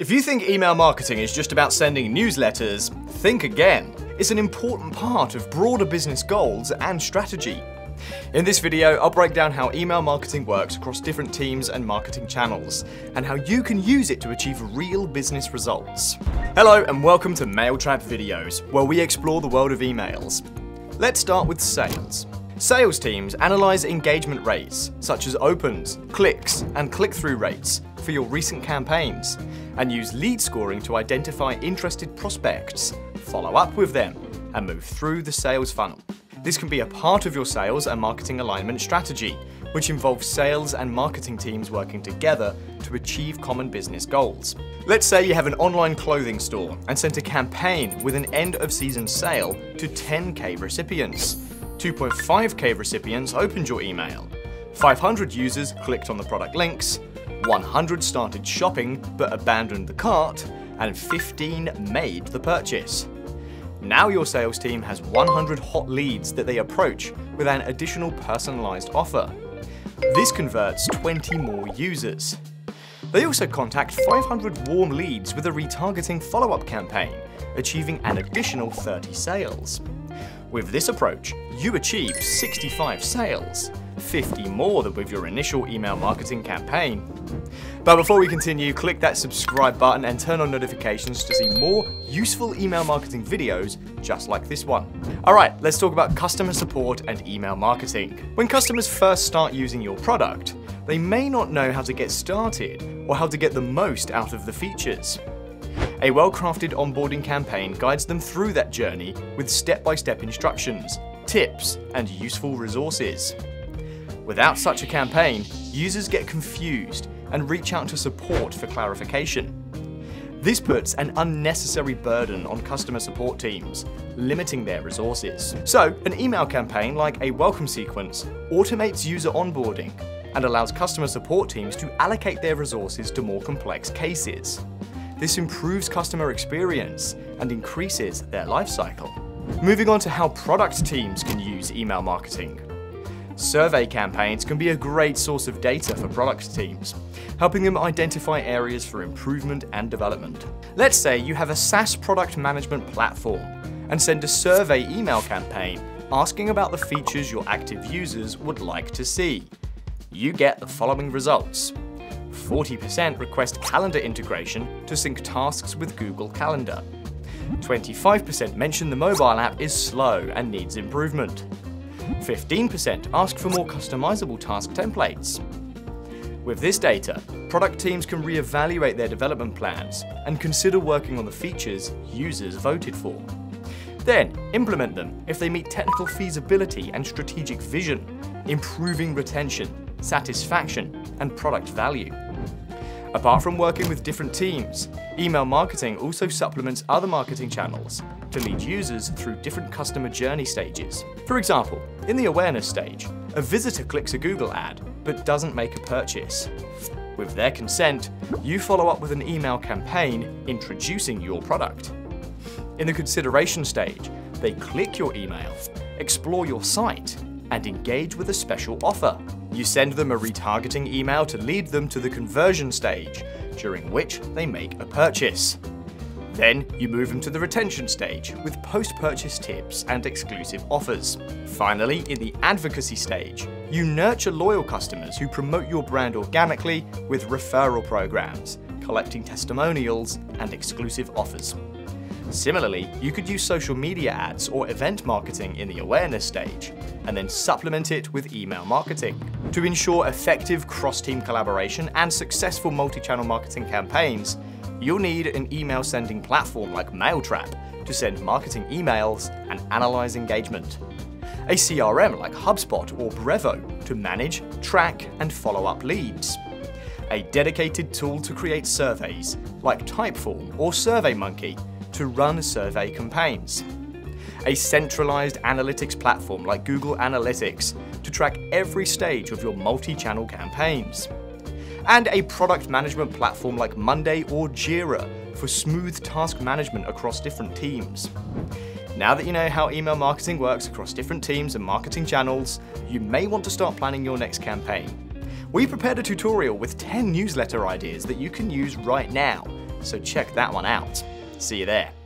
If you think email marketing is just about sending newsletters, think again. It's an important part of broader business goals and strategy. In this video, I'll break down how email marketing works across different teams and marketing channels, and how you can use it to achieve real business results. Hello and welcome to Mailtrap Videos, where we explore the world of emails. Let's start with sales. Sales teams analyze engagement rates, such as opens, clicks, and click-through rates, for your recent campaigns, and use lead scoring to identify interested prospects, follow up with them, and move through the sales funnel. This can be a part of your sales and marketing alignment strategy, which involves sales and marketing teams working together to achieve common business goals. Let's say you have an online clothing store and sent a campaign with an end of season sale to 10k recipients. 2.5k recipients opened your email. 500 users clicked on the product links, 100 started shopping but abandoned the cart, and 15 made the purchase. Now your sales team has 100 hot leads that they approach with an additional personalized offer. This converts 20 more users. They also contact 500 warm leads with a retargeting follow-up campaign, achieving an additional 30 sales. With this approach, you achieve 65 sales, 50 more than with your initial email marketing campaign. But before we continue, click that subscribe button and turn on notifications to see more useful email marketing videos just like this one. Alright, let's talk about customer support and email marketing. When customers first start using your product, they may not know how to get started or how to get the most out of the features. A well-crafted onboarding campaign guides them through that journey with step-by-step instructions, tips, and useful resources. Without such a campaign, users get confused and reach out to support for clarification. This puts an unnecessary burden on customer support teams, limiting their resources. So, an email campaign like a welcome sequence automates user onboarding and allows customer support teams to allocate their resources to more complex cases. This improves customer experience and increases their lifecycle. Moving on to how product teams can use email marketing. Survey campaigns can be a great source of data for product teams, helping them identify areas for improvement and development. Let's say you have a SaaS product management platform and send a survey email campaign asking about the features your active users would like to see. You get the following results. 40% request calendar integration to sync tasks with Google Calendar. 25% mention the mobile app is slow and needs improvement. 15% ask for more customizable task templates. With this data, product teams can re-evaluate their development plans and consider working on the features users voted for. Then, implement them if they meet technical feasibility and strategic vision, improving retention, satisfaction, and product value. Apart from working with different teams, email marketing also supplements other marketing channels to lead users through different customer journey stages. For example, in the awareness stage, a visitor clicks a Google ad but doesn't make a purchase. With their consent, you follow up with an email campaign introducing your product. In the consideration stage, they click your email, explore your site, and engage with a special offer. You send them a retargeting email to lead them to the conversion stage, during which they make a purchase. Then you move them to the retention stage with post-purchase tips and exclusive offers. Finally, in the advocacy stage, you nurture loyal customers who promote your brand organically with referral programs, collecting testimonials and exclusive offers. Similarly, you could use social media ads or event marketing in the awareness stage, and then supplement it with email marketing. To ensure effective cross-team collaboration and successful multi-channel marketing campaigns, you'll need an email sending platform like Mailtrap to send marketing emails and analyze engagement. A CRM like HubSpot or Brevo to manage, track, and follow up leads. A dedicated tool to create surveys like Typeform or SurveyMonkey to run survey campaigns. A centralized analytics platform like Google Analytics to track every stage of your multi-channel campaigns. And a product management platform like Monday or Jira for smooth task management across different teams. Now that you know how email marketing works across different teams and marketing channels, you may want to start planning your next campaign. We prepared a tutorial with 10 newsletter ideas that you can use right now so check that one out. See you there.